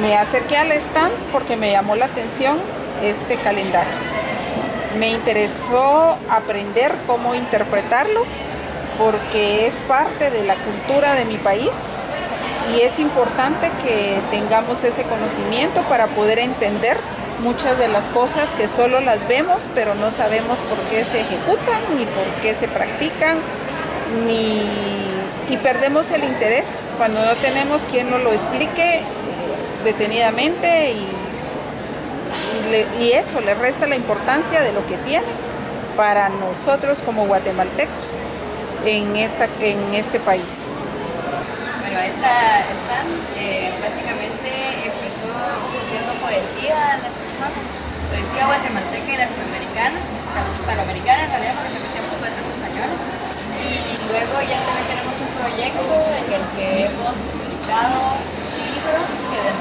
Me acerqué al stand porque me llamó la atención este calendario. Me interesó aprender cómo interpretarlo porque es parte de la cultura de mi país y es importante que tengamos ese conocimiento para poder entender muchas de las cosas que solo las vemos pero no sabemos por qué se ejecutan ni por qué se practican ni y perdemos el interés cuando no tenemos quien nos lo explique detenidamente y, y, eso le resta la importancia de lo que tiene para nosotros como guatemaltecos en, esta, en este país. Bueno, esta stand eh, básicamente empezó ofreciendo poesía a las personas, poesía guatemalteca y latinoamericana, hispanoamericana en realidad porque también tenemos poetas españoles. Y luego ya también tenemos un proyecto en el que hemos publicado libros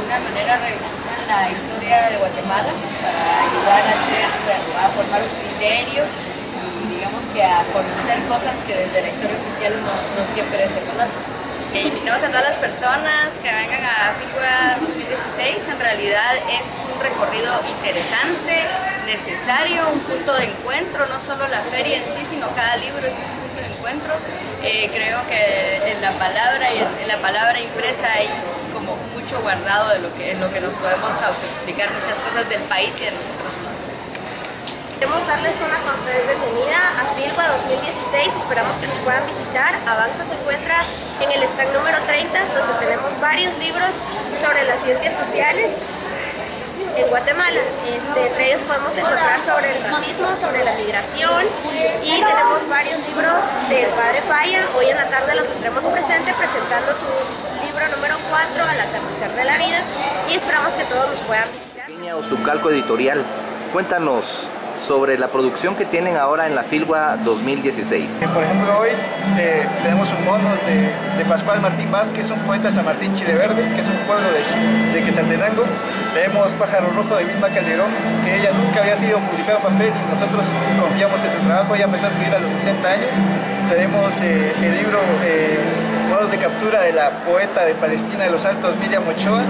alguna manera revisitan la historia de Guatemala para ayudar a, hacer, a formar un criterio y digamos que a conocer cosas que desde la historia oficial no, no siempre se conocen. E invitamos a todas las personas que vengan a FITUA 2016. En realidad es un recorrido interesante, necesario, un punto de encuentro, no solo la feria en sí, sino cada libro es un punto de encuentro. Eh, creo que en la palabra en la palabra impresa hay como mucho guardado de lo que, en lo que nos podemos autoexplicar muchas cosas del país y de nosotros mismos. Queremos darles una cordial bienvenida a FILBA 2016, esperamos que nos puedan visitar. Avanza se encuentra en el stand número 30, donde tenemos varios libros sobre las ciencias sociales en Guatemala. Este, entre ellos podemos encontrar sobre el racismo, sobre la migración y tenemos varios libros del padre Falla. Hoy en la tarde lo tendremos presente presentando su libro número 4, Al atardecer de la vida y esperamos que todos nos puedan visitar. O su calco editorial, cuéntanos sobre la producción que tienen ahora en la Filgua 2016. Por ejemplo, hoy eh, tenemos un monos de, de, Pascual Martín Vázquez, un poeta San Martín Chileverde, que es un pueblo de, de Quetzaltenango. Tenemos Pájaro Rojo de Vilma Calderón, que ella nunca había sido publicado en papel y nosotros confiamos en su trabajo. Ella empezó a escribir a los 60 años. Tenemos eh, el libro eh, Modos de captura de la poeta de Palestina de los Altos, Miriam Ochoa.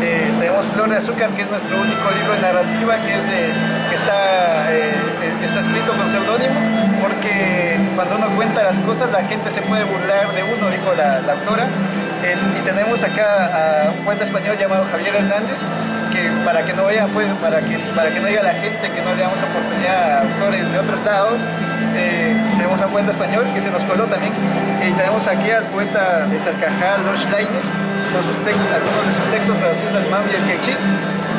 Eh, tenemos Flor de Azúcar, que es nuestro único libro de narrativa, que, es de, que está, eh, está escrito con seudónimo, porque cuando uno cuenta las cosas la gente se puede burlar de uno, dijo la, la autora. Eh, y tenemos acá a un poeta español llamado Javier Hernández, que para que no vea, pues, para que, para que no diga la gente que no le damos oportunidad a autores de otros lados, tenemos a un poeta español que se nos coló también. Y tenemos aquí al poeta de Sarcajal, Los Laines, algunos de sus textos traducidos al mam y el quechí.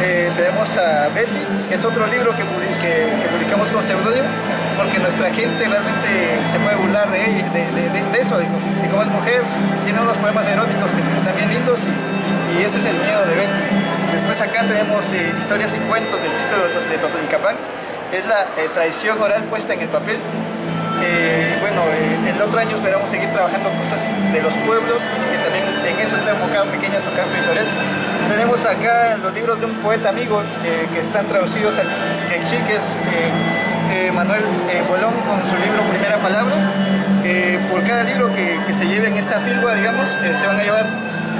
Eh, tenemos a Betty, que es otro libro que, publicamos con seudónimo, porque nuestra gente realmente se puede burlar de, de, de, de eso, y como es mujer, tiene unos poemas eróticos que están bien lindos y, ese es el miedo de Betty. Después acá tenemos eh, historias y cuentos del título de Totonicapán, es la eh, tradición oral puesta en el papel, eh, bueno, eh, el otro año esperamos seguir trabajando cosas de los pueblos, que también en eso está enfocado Pequeña su campo editorial. Tenemos acá los libros de un poeta amigo eh, que están traducidos al quechí, que es Manuel Bolón con su libro Primera Palabra. por cada libro que, se lleve en esta firma, digamos, se van a llevar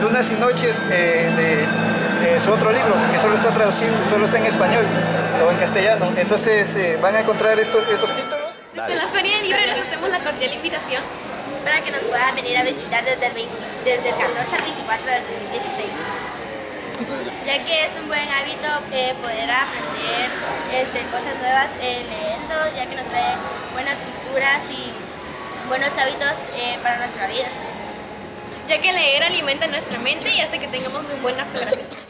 lunas y noches de su otro libro, que solo está traducido, solo está en español o en castellano. Entonces van a encontrar estos, estos títulos. Desde la Feria del Libro les hacemos la cordial invitación para que nos puedan venir a visitar desde el, 20, desde el 14 al 24 del 2016 ya que es un buen hábito eh, poder aprender este, cosas nuevas eh, leyendo, ya que nos trae buenas culturas y buenos hábitos eh, para nuestra vida. Ya que leer alimenta nuestra mente y hace que tengamos muy buena ortografía.